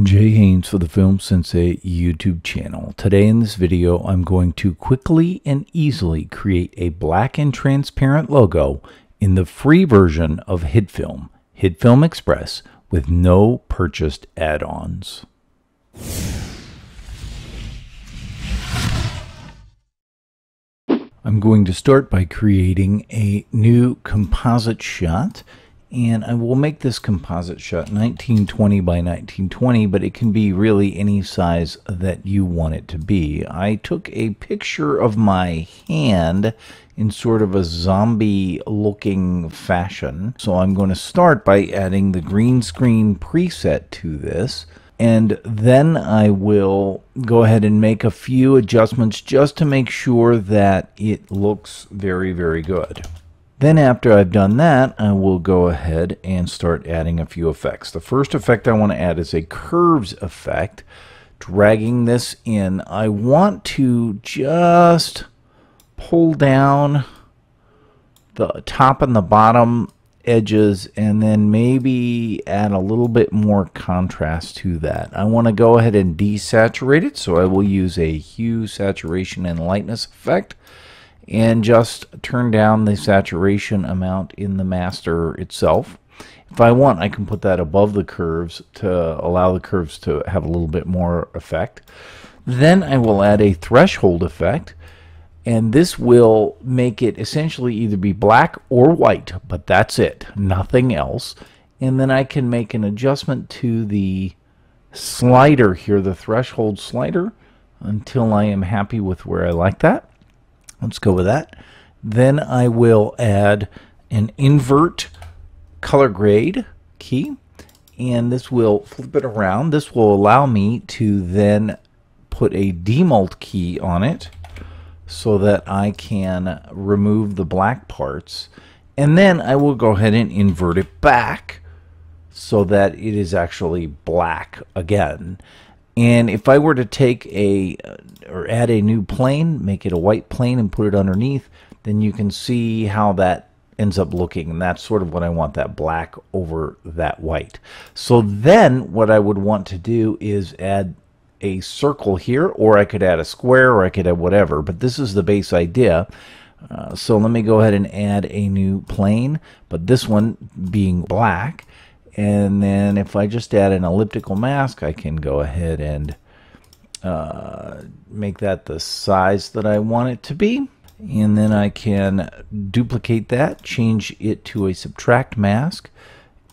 Jay Haynes for the Film Sensei YouTube channel. Today in this video, I'm going to quickly and easily create a black and transparent logo in the free version of HitFilm, HitFilm Express, with no purchased add-ons. I'm going to start by creating a new composite shot and I will make this composite shot 1920 by 1920 but it can be really any size that you want it to be. I took a picture of my hand in sort of a zombie looking fashion so I'm going to start by adding the green screen preset to this and then I will go ahead and make a few adjustments just to make sure that it looks very very good. Then after I've done that, I will go ahead and start adding a few effects. The first effect I want to add is a curves effect. Dragging this in, I want to just pull down the top and the bottom edges and then maybe add a little bit more contrast to that. I want to go ahead and desaturate it so I will use a hue saturation and lightness effect and just turn down the saturation amount in the master itself. If I want I can put that above the curves to allow the curves to have a little bit more effect. Then I will add a threshold effect and this will make it essentially either be black or white, but that's it, nothing else. And then I can make an adjustment to the slider here, the threshold slider, until I am happy with where I like that. Let's go with that. Then I will add an invert color grade key, and this will flip it around. This will allow me to then put a demult key on it so that I can remove the black parts. And then I will go ahead and invert it back so that it is actually black again. And if I were to take a uh, or add a new plane, make it a white plane and put it underneath, then you can see how that ends up looking. And that's sort of what I want, that black over that white. So then what I would want to do is add a circle here, or I could add a square, or I could add whatever. But this is the base idea. Uh, so let me go ahead and add a new plane, but this one being black. And then if I just add an elliptical mask, I can go ahead and uh, make that the size that I want it to be. And then I can duplicate that, change it to a subtract mask,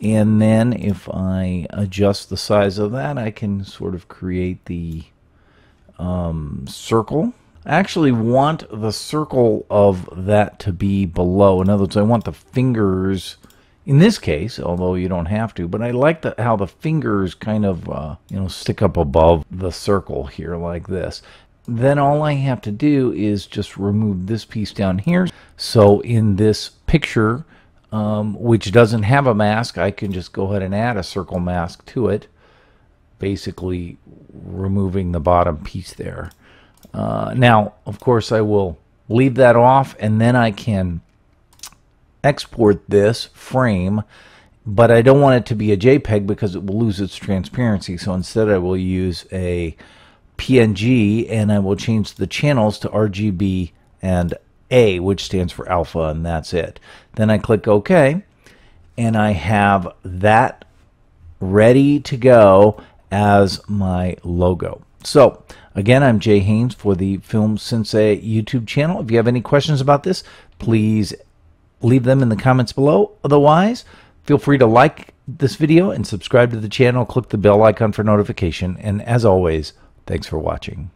and then if I adjust the size of that, I can sort of create the um, circle. I actually want the circle of that to be below. In other words, I want the fingers, in this case, although you don't have to, but I like the, how the fingers kind of, uh, you know, stick up above the circle here like this. Then all I have to do is just remove this piece down here. So in this picture, um, which doesn't have a mask, I can just go ahead and add a circle mask to it, basically removing the bottom piece there. Uh, now, of course, I will leave that off and then I can export this frame, but I don't want it to be a JPEG because it will lose its transparency. So instead, I will use a PNG and I will change the channels to RGB and a, which stands for alpha, and that's it. Then I click OK, and I have that ready to go as my logo. So, again, I'm Jay Haynes for the Film Sensei YouTube channel. If you have any questions about this, please leave them in the comments below. Otherwise, feel free to like this video and subscribe to the channel. Click the bell icon for notification. And as always, thanks for watching.